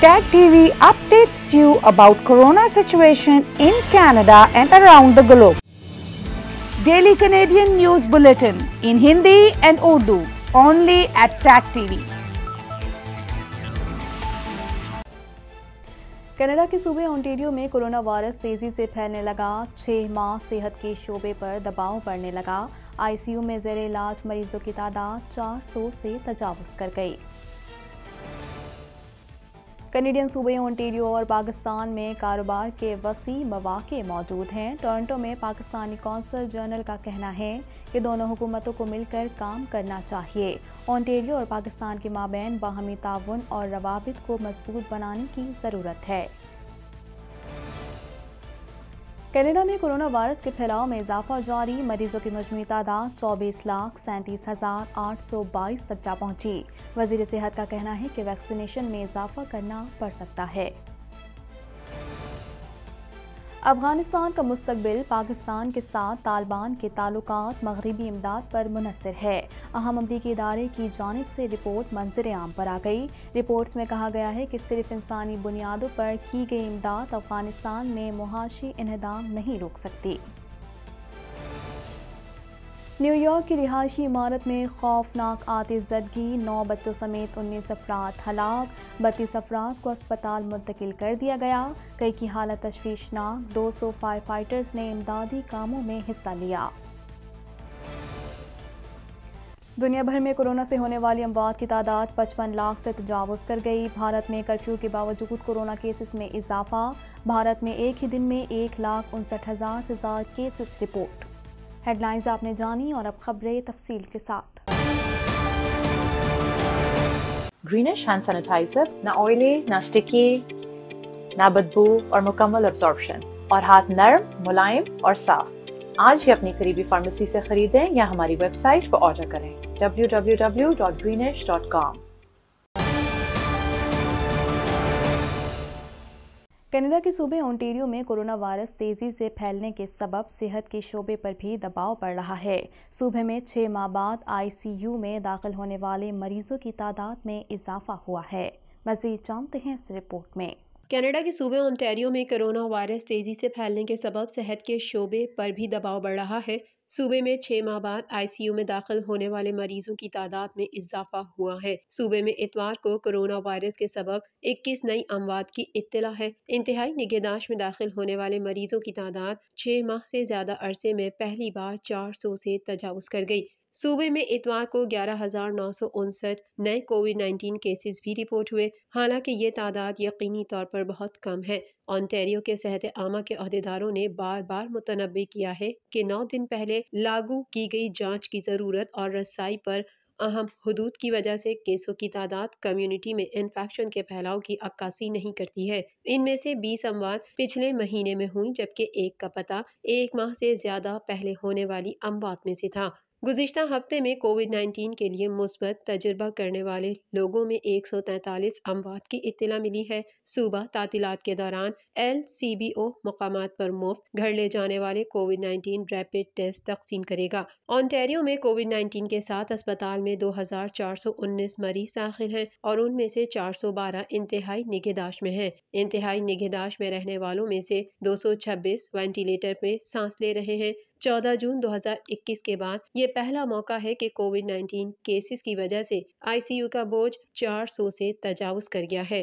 Tag TV updates you about corona situation in Canada and around the globe. Daily Canadian News Bulletin in Hindi and Urdu only at Tag TV. Canada के सूबे Ontario में corona virus तेज़ी से फैलने लगा छह माह सेहत के शोबे पर दबाव बढ़ने लगा आईसीयू में जेर इलाज मरीजों की तादाद 400 से तजावज़ कर गई कनेडियन सूबे ओंटेरियो और पाकिस्तान में कारोबार के वसी मौाक़े मौजूद हैं। टोरंटो में पाकिस्तानी कौंसल जनरल का कहना है कि दोनों हुकूमतों को मिलकर काम करना चाहिए। ओंटेरियो और पाकिस्तान के माबेन बाहमी ताउन और रवाबित को मज़बूत बनाने की ज़रूरत है। कनाडा में कोरोना वायरस के फैलाव में इजाफा जारी, मरीजों की मजमू तादाद चौबीस लाख सैंतीस हज़ार आठ सौ बाईस तक जा पहुँची। वज़ीर सेहत का कहना है कि वैक्सीनेशन में इजाफा करना पड़ सकता है। अफ़गानिस्तान का मुस्तबिल पाकिस्तान के साथ तालिबान के ताल्लुक मगरबी इमदाद पर मुनसर है। अहम अमरीकी इदारे की जानब से रिपोर्ट मंजर आम पर आ गई। रिपोर्ट्स में कहा गया है कि सिर्फ़ इंसानी बुनियादों पर की गई इमदाद अफ़गानिस्तान में मुहाशी इन्हदाम नहीं रोक सकती। न्यूयॉर्क की रिहायशी इमारत में खौफनाक आतिजदगी नौ बच्चों समेत उन्नीस अफराद हलाक, बत्तीस अफराद को अस्पताल मुंतकिल कर दिया गया। कई की हालत तशवीशनाक, दो सौ फायर फाइटर्स ने इमदादी कामों में हिस्सा लिया। दुनिया भर में कोरोना से होने वाली अमवात की तादाद पचपन लाख से तजावज़ कर गई। भारत में कर्फ्यू के बावजूद कोरोना केसेस में इजाफा। भारत में एक ही दिन में एक लाख उनसठ हज़ार से ज़्यादा केसेस रिपोर्ट। हेडलाइंस आपने जानी और अब खबरें तफसील के साथ। ग्रीनिश हैंड सैनिटाइजर ना ऑयली ना स्टिकी ना बदबू और मुकम्मल अब्जॉर्प्शन और हाथ नरम, मुलायम और साफ़। आज ही अपनी करीबी फार्मेसी से खरीदें या हमारी वेबसाइट पर ऑर्डर करें। www.greenish.com कनाडा के सूबे ओंटेरियो में कोरोना वायरस तेज़ी से फैलने के सबब सेहत के शोबे पर भी दबाव पड़ रहा है। सूबे में छह माह बाद आईसीयू में दाखिल होने वाले मरीजों की तादाद में इजाफा हुआ है। मजीद जानते हैं इस रिपोर्ट में। कनाडा के सूबे ओंटेरियो में कोरोना वायरस तेज़ी से फैलने के सबब सेहत के शोबे पर भी दबाव बढ़ रहा है। सूबे में छह माह बाद आईसीयू में दाखिल होने वाले मरीजों की तादाद में इजाफा हुआ है। सूबे में इतवार को कोरोना वायरस के सबब 21 नई अमवात की इतला है। इंतहाई निगहदाश में दाखिल होने वाले मरीजों की तादाद छह माह से ज़्यादा अरसे में पहली बार 400 से तजावज़ कर गई। सूबे में इतवार को ग्यारह नए कोविड नाइन्टीन केसेस भी रिपोर्ट हुए। हालाँकि ये तादाद यकीनी तौर पर बहुत कम है। ऑनटेरियो के सेहत आमा के अहदेदारों ने बार बार मुतनबी किया है कि नौ दिन पहले लागू की गई जाँच की ज़रूरत और रसाई पर अहम हदूद की वजह से केसों की तादाद कम्युनिटी में इन्फेक्शन के फैलाव की अक्कासी नहीं करती है। इनमें से 20 अमवात पिछले महीने में हुई, जबकि एक का पता एक माह से ज़्यादा पहले होने वाली अमवात में से था। गुजशत हफ़्ते में कोविड 19 के लिए मुस्बत तजर्बा करने वाले लोगों में 143 अमवात की इतला मिली है। सूबा तातीलत के दौरान एल सी बी ओ मकाम पर मुफ़्त घर ले जाने वाले कोविड 19 रैपिड टेस्ट तकसीम करेगा। ऑनटेरियो में कोविड 19 के साथ अस्पताल में 2419 मरीज़ दाखिल हैं और उनमें से 412 इंतहाई निगहदाश में हैं। इंतहाई निगहदाश में रहने वालों में से 226 वेंटिलेटर में सांस ले रहे हैं। 14 जून 2021 के बाद ये पहला मौका है कि कोविड 19 केसेस की वजह से आईसीयू का बोझ 400 से तजावज़ कर गया है।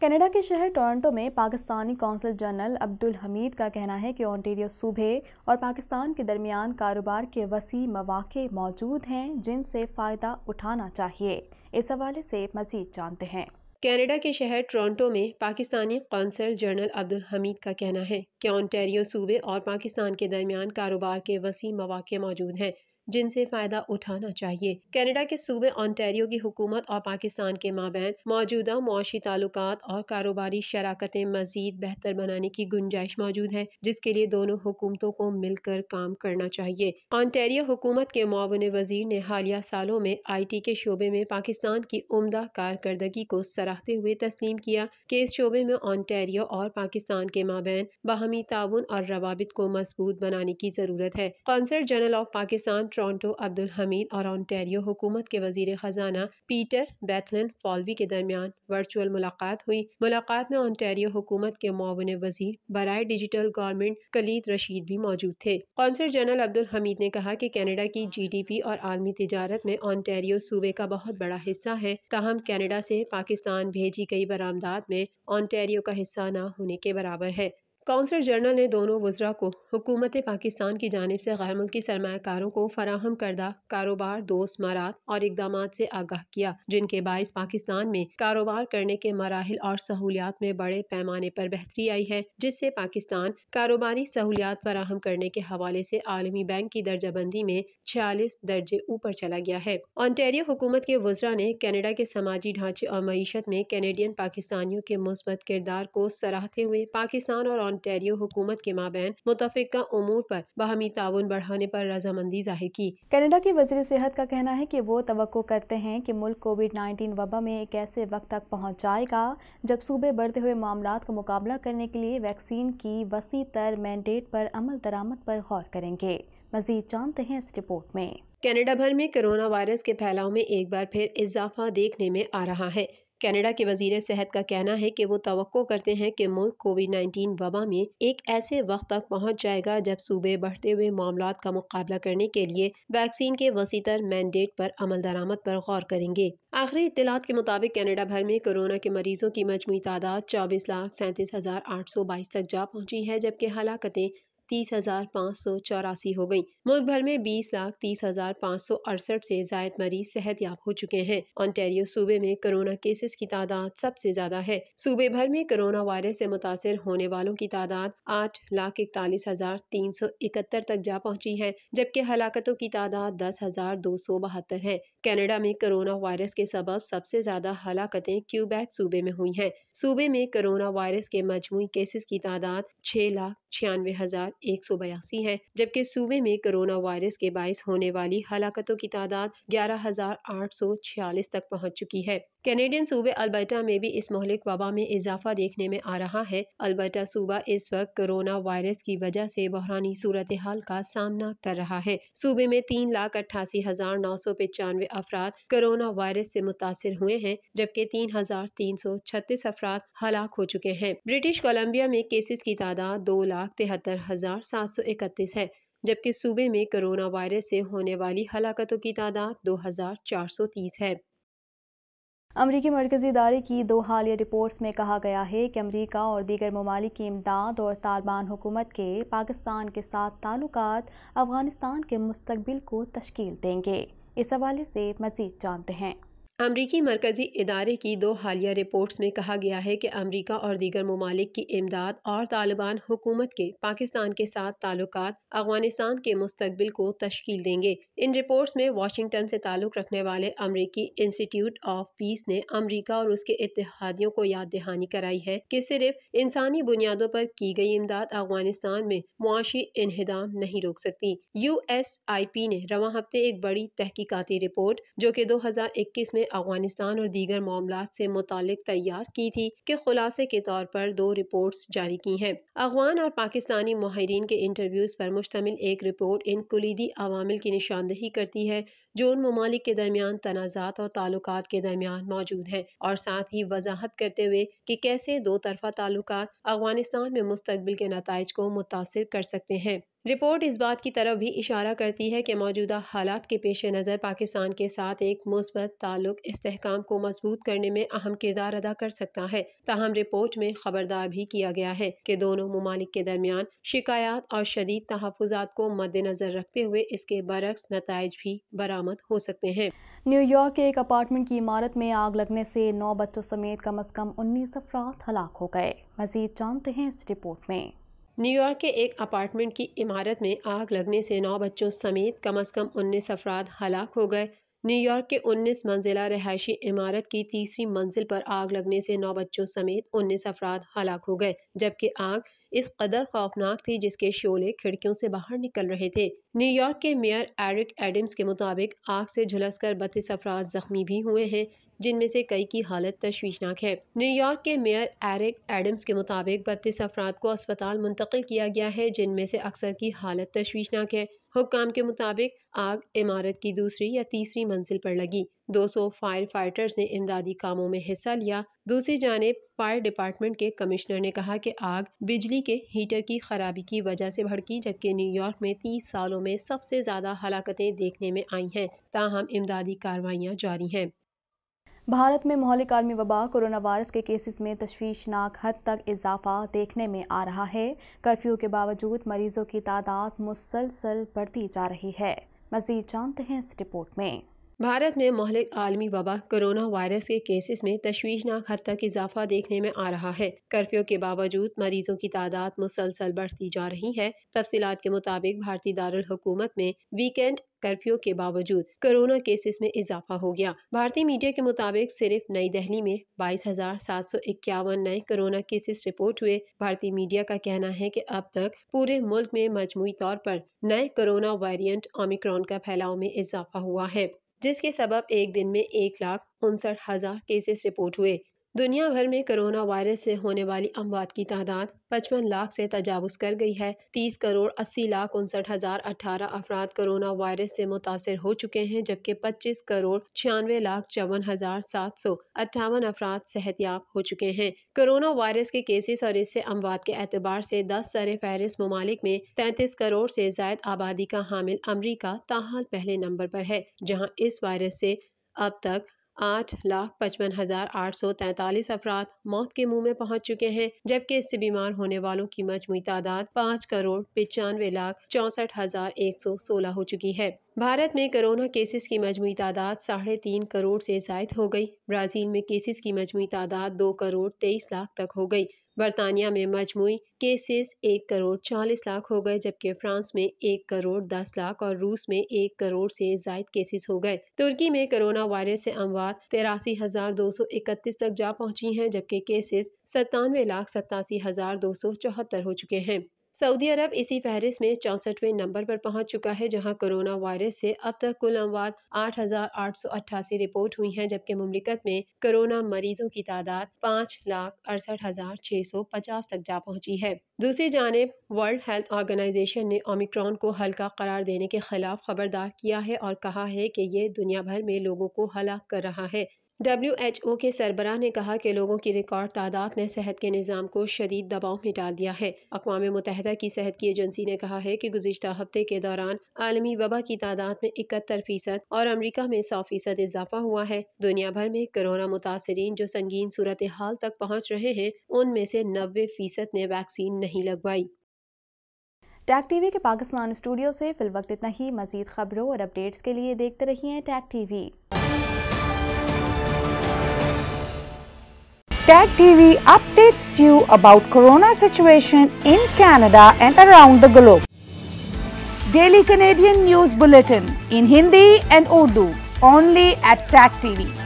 कनाडा के शहर टोरंटो में पाकिस्तानी कौंसल जनरल अब्दुल हमीद का कहना है कि ओंटेरियो सूबे और पाकिस्तान के दरमियान कारोबार के वसी मौाक़े मौजूद हैं जिनसे फ़ायदा उठाना चाहिए। इस हवाले से मज़ीद जानते हैं। कनाडा के शहर टोरंटो में पाकिस्तानी कौंसल जनरल अब्दुल हमीद का कहना है कि ओंटेरियो सूबे और पाकिस्तान के दरमियान कारोबार के वसी मौाक़े मौजूद हैं जिनसे फ़ायदा उठाना चाहिए। कनाडा के सूबे ऑनटेरियो की हुकूमत और पाकिस्तान के माबेन मौजूदा मुआशी ताल्लुक और कारोबारी शराकतें मजीद बेहतर बनाने की गुंजाइश मौजूद है, जिसके लिए दोनों हुकूमतों को मिलकर काम करना चाहिए। ऑनटेरियो हुकूमत के मुआवन वज़ीर ने हालिया सालों में आई टी के शोबे में पाकिस्तान की उमदा कारकर्दगी को सराहते हुए तस्लीम किया कि इस शोबे में ऑनटेरियो और पाकिस्तान के माबेन बाहमी ताउन और रवाबित को मज़बूत बनाने की ज़रूरत है। Consul general of Pakistan Toronto Abdul Hameed और ऑन्टेरियो हुकूमत के वज़ीर खजाना पीटर बैथलन फॉलवी के दरमियान वर्चुअल मुलाकात हुई। मुलाकात में ऑन्टेरियो हुकूमत के मुआवन वज़ीर बरए डिजिटल गवर्नमेंट कलीद रशीद भी मौजूद थे। कौंसल जनरल अब्दुल हमीद ने कहा कि कनाडा की जी डी पी और आलमी तजारत में ऑन्टेरियो सूबे का बहुत बड़ा हिस्सा है। ताहम कनाडा से पाकिस्तान भेजी गई बरामदात में ऑन्टेरियो का हिस्सा न होने के बराबर है। काउंसलर जनरल ने दोनों वज्रा को, हुकूमत पाकिस्तान की जानब से गैर मुल्की सरमाकारों को फराहम करदा कारोबार दोस्त मरात और इकदाम से आगाह किया, जिनके बायस पाकिस्तान में कारोबार करने के मराहल और सहूलियात में बड़े पैमाने पर बेहतरी आई है, जिससे पाकिस्तान कारोबारी सहूलियात फराहम करने के हवाले से आलमी बैंक की दर्जाबंदी में छियालीस दर्जे ऊपर चला गया है। ऑन्टेरियो हुकूमत के वज्रा ने कैनेडा के समाजी ढांचे और मीशत में कैनेडियन पाकिस्तानियों के मुस्बत किरदार को सराहते हुए पाकिस्तान और ऑन्टेरियो हुकूमत के माबेन मुतफ़ा उमूर पर बाहमी ताउन बढ़ाने पर रजामंदी ज़ाहिर की। कनाडा के वजी सेहत का कहना है कि वो तो करते हैं कि मुल्क कोविड नाइन्टीन वबा में एक ऐसे वक्त तक पहुँच जाएगा जब सूबे बढ़ते हुए मामला का मुकाबला करने के लिए वैक्सीन की वसी तर मैंडेट पर अमल दरामद पर गौर करेंगे। मजीद जानते हैं इस रिपोर्ट में। कनाडा भर में कोरोना वायरस के फैलाव में एक बार फिर इजाफा देखने में आ रहा है। कनाडा के वज़ीर सेहत का कहना है कि वो तो करते हैं कि मुल्क कोविड नाइन्टीन वबा में एक ऐसे वक्त तक पहुँच जाएगा जब सूबे बढ़ते हुए मामला का मुकाबला करने के लिए वैक्सीन के वसीतर मैंडेट पर अमल दरामद पर गौर करेंगे। आखिरी इतलात के मुताबिक कनाडा भर में कोरोना के मरीजों की मजमू तादाद चौबीस लाख सैंतीस हज़ार आठ सौ बाईस तक जा पहुँची है, जबकि हलाकतें तीस हज़ार पाँच सौ चौरासी हो गई मुल्क भर में बीस लाख तीस हज़ार पाँच सौ अड़सठ से जायद मरीज़ सेहत याब हो चुके हैं। ऑन्टेरियो सूबे में कोरोना केसेस की तादाद सबसे ज़्यादा है। सूबे भर में कोरोना वायरस से मुतासर होने वालों की तादाद आठ लाख इकतालीस हज़ार तीन सौ इकहत्तर तक जा पहुँची है जबकि हलाकतों की तादाद दस हज़ार दो सौ बहत्तर है कनाडा में कोरोना वायरस के सबब सबसे ज़्यादा हलाकतें क्यूबैक, सूबे में हुई हैं। सूबे में कोरोना वायरस के मजमू केसेस की तादाद छह लाख छियानवे हज़ार एक सौ बयासी है, जबकि सूबे में कोरोना वायरस के बायस होने वाली हलाकतों की तादाद ग्यारह हज़ार आठ सौ छियालीस तक पहुँच चुकी है। कैनेडियन सूबे अल्बर्टा में भी इस मोहलिक वबा में इजाफा देखने में आ रहा है। अल्बर्टा सूबा इस वक्त कोरोना वायरस की वजह से बहरानी सूरत हाल का सामना कर रहा है। सूबे में तीन लाख अट्ठासी हज़ार नौ सौ पचानवे अफराद कोरोना वायरस से मुतासर हुए हैं, जबकि तीन हज़ार तीन सौ छत्तीस अफराद हलाक हो चुके हैं। ब्रिटिश कोलम्बिया में केसेस की तादाद दो लाख तिहत्तर हज़ार सात सौ इकतीस है, जबकि सूबे में कोरोना वायरस से होने वाली हलाकतों की तादाद दो हज़ार चार सौ तीस है। अमरीकी मरकजी इदारे की दो हालिया रिपोर्ट्स में कहा गया है कि अमरीका और दीगर ममालिक की इमदाद और तालिबान हुकूमत के पाकिस्तान के साथ ताल्लुक अफ़गानिस्तान के मुस्तबिल को तश्कील देंगे। इस हवाले से मजीद जानते हैं। अमरीकी मरकजी इदारे की दो हालिया रिपोर्ट्स में कहा गया है कि अमरीका और दीगर ममालिक की इमदाद और तालिबान हुकूमत के पाकिस्तान के साथ ताल्लुक अफ़गानिस्तान के मुस्तबिल को तश्कील देंगे। इन रिपोर्ट्स में वाशिंगटन से ताल्लुक़ रखने वाले अमरीकी इंस्टीट्यूट ऑफ़ पीस ने अमरीका और उसके इतिहादियों को याद दहानी कराई है कि सिर्फ़ इंसानी बुनियादों पर की गई इमदाद अफ़गानिस्तान में मुआशी इन्हदाम नहीं रोक सकती। यू एस आई पी ने रवा हफ़्ते एक बड़ी तहकीकती रिपोर्ट, जो कि दो हज़ार इक्कीस में अफ़गानिस्तान और दीगर मामला से मुतल तैयार की थी के खुलासे के तौर पर दो रिपोर्ट्स जारी की हैं। अफगान और पाकिस्तानी माहरीन के इंटरव्यूज़ पर मुश्तमिल एक रिपोर्ट इन कुलीदी अवामिल की निशानदही करती है, जो उन ममालिक के दरमियान तनाज़ात और ताल्लुक के दरमियान मौजूद हैं और साथ ही वजाहत करते हुए कि कैसे दो तरफा ताल्लुक अफ़गानिस्तान में मुस्तबिल के नतज को मुतासर कर सकते हैं। रिपोर्ट इस बात की तरफ़ भी इशारा करती है कि मौजूदा हालात के पेश नज़र पाकिस्तान के साथ एक मुस्बत ताल्लुक इसकाम को मज़बूत करने में अहम किरदार अदा कर सकता है। ताहम रिपोर्ट में खबरदार भी किया गया है कि दोनों ममालिक के दरमियान शिकायत और शदीद तहफ़ात को मद्देनज़र रखते हुए इसके बरक्स नतज भी बरामद हो सकते हैं। न्यूयॉर्क के एक अपार्टमेंट की इमारत में आग लगने से नौ बच्चों समेत कम अज कम उन्नीस अफराद हलाक हो गए। मजीद जानते हैं इस रिपोर्ट में। न्यूयॉर्क के एक अपार्टमेंट की इमारत में आग लगने से नौ बच्चों समेत कम अज़ कम उन्नीस अफराद हलाक हो गए। न्यूयॉर्क के उन्नीस मंजिला रहायशी इमारत की तीसरी मंजिल पर आग लगने से नौ बच्चों समेत उन्नीस अफराद हलाक हो गए, जबकि आग इस कदर खौफनाक थी जिसके शोले खिड़कियों से बाहर निकल रहे थे। न्यूयॉर्क के मेयर एरिक एडम्स के मुताबिक, आग से झुलसकर बत्तीस अफराद जख्मी भी हुए हैं, जिनमें से कई की हालत तशवीशनाक है। न्यूयॉर्क के मेयर एरिक एडम्स के मुताबिक, बत्तीस अफराद को अस्पताल मुंतकिल किया गया है, जिनमें से अक्सर की हालत तशवीशनाक है। हुक्काम के मुताबिक आग इमारत की दूसरी या तीसरी मंजिल पर लगी। 200 फायर फाइटर्स ने इमदादी कामों में हिस्सा लिया। दूसरी जानब फायर डिपार्टमेंट के कमिश्नर ने कहा कि आग बिजली के हीटर की खराबी की वजह से भड़की, जबकि न्यूयॉर्क में 30 सालों में सबसे ज़्यादा हलाकतें देखने में आई हैं। ताहम इमदादी कार्रवाइयाँ जारी हैं। भारत में मोहलिक आलमी वबा कोरोना वायरस के केसेस में तश्वीशनाक हद तक इजाफा देखने में आ रहा है। कर्फ्यू के बावजूद मरीजों की तादाद मुसलसल बढ़ती जा रही है। मजीद जानते हैं इस रिपोर्ट में। भारत में मोहलिक आलमी वबा कोरोना वायरस के केसेस में तशवीशनाक हद तक इजाफा देखने में आ रहा है। कर्फ्यू के बावजूद मरीजों की तादाद मुसलसल बढ़ती जा रही है। तफसीत के मुताबिक भारतीय दारुल हुकूमत में वीकेंड कर्फ्यू के बावजूद कोरोना केसेस में इजाफा हो गया। भारतीय मीडिया के मुताबिक सिर्फ़ नई दिल्ली में बाईस हज़ार सात सौ इक्यावन नए कोरोना केसेस रिपोर्ट हुए। भारतीय मीडिया का कहना है कि अब तक पूरे मुल्क में मजमू तौर पर नए कोरोना वेरिएंट ओमिक्रॉन का फैलाव में इजाफा हुआ है। जिसके सबब एक दिन में एक लाख उनसठ हज़ार केसेस रिपोर्ट हुए। दुनिया भर में कोरोना वायरस से होने वाली अमवात की तादाद पचपन लाख से तजावज़ कर गई है। तीस करोड़ अस्सी लाख उनसठ हज़ार अठारह अफराद कोरोना वायरस से मुतासर हो चुके हैं, जबकि पच्चीस करोड़ छियानवे लाख चौवन हज़ार सात सौ अट्ठावन अफराद सेहतियाब हो चुके हैं। कोरोना वायरस के केसेस और इससे अमवात के एतबार से दस सर फहरिस्त ममालिक में तैंतीस करोड़ से जायद आबादी का हामिल अमरीका ताहाल पहले नंबर पर है, जहाँ इस वायरस से अब तक आठ लाख पचपन हज़ार आठ सौ तैतालीस अफराद मौत के मुँह में पहुँच चुके हैं, जबकि इससे बीमार होने वालों की मजमू तादाद पाँच करोड़ पचानवे लाख चौसठ हज़ार एक सौ सोलह हो चुकी है। भारत में कोरोना केसेस की मजमू तादाद साढ़े तीन करोड़ से जायद हो गई। ब्राज़ील में केसेस की मजमू तादाद दो करोड़ तेईस लाख तक हो गई। बरतानिया में मजमू केसेस एक करोड़ चालीस लाख हो गए, जबकि फ्रांस में एक करोड़ दस लाख और रूस में एक करोड़ से जायद केसेस हो गए। तुर्की में कोरोना वायरस से अमवात तिरासी हज़ार दो सौ इकतीस तक जा पहुँची हैं, जबकि केसेस सत्तानवे लाख सतासी हज़ार दो सौ चौहत्तर हो चुके हैं। सऊदी अरब इसी फहरिस्त में चौंसठवें नंबर पर पहुँच चुका है, जहाँ कोरोना वायरस से अब तक कुल अमवात आठ हज़ार आठ सौ अट्ठासी रिपोर्ट हुई हैं, जबकि मुमलिकत में कोरोना मरीजों की तादाद पाँच लाख अड़सठ हज़ार छः सौ पचास तक जा पहुँची है। दूसरी जानब, वर्ल्ड हेल्थ ऑर्गेनाइजेशन ने ओमिक्रॉन को हल्का करार देने के खिलाफ खबरदार किया है और कहा है कि ये दुनिया भर में लोगों को हलाक कर रहा है। डब्ल्यू एच ओ के सरबरा ने कहा कि लोगों की रिकॉर्ड तादाद ने सेहत के निज़ाम को शदीद दबाव में डाल दिया है। अकवा मुतहदा की सेहत की एजेंसी ने कहा है कि गुजशत हफ़्ते के दौरान आलमी वबा की तादाद में इकहत्तर फ़ीसद और अमरीका में सौ फ़ीसद इजाफा हुआ है। दुनिया भर में कोरोना मुतासरीन जो संगीन सूरत हाल तक पहुँच रहे हैं, उनमें से नब्बे फ़ीसद ने वैक्सीन नहीं लगवाई। टैग टीवी के पाकिस्तान स्टूडियो से फिल वक्त इतना ही। मजीद खबरों और अपडेट्स के लिए देखते रहिए Tag TV. Tag TV updates you about corona situation in Canada and around the globe. Daily Canadian News Bulletin in Hindi and Urdu only at Tag TV.